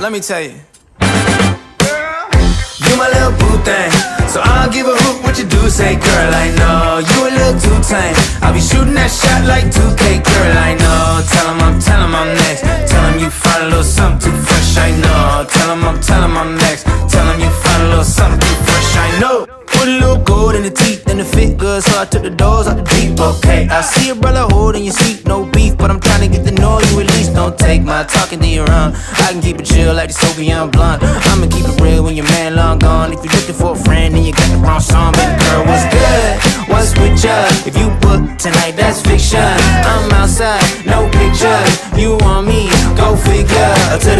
let me tell you. Girl, You my little boo thing, so I don't give a hoot what you do. Say, girl, I know you a little too tame. I'll be shooting that shot like 2K, girl, I know. Tell him I'm, tell him I'm next. Tell him you find a little something too fresh, I know. Tell him I'm, tell him I'm next. Tell him you find a little something too fresh, I know. Put a little gold in the teeth and it fit good, so I took the doors out the deep. Okay, I see a brother holding your seat, no beef, but I'm Don't take my talking to your own. I can keep it chill like the Soviet blunt. I'ma keep it real when your man long gone. If you're looking for a friend, then you got the wrong song. Baby girl, what's good? What's with ya? If you book tonight, that's fiction. I'm outside, no pictures. You want me? Go figure. To the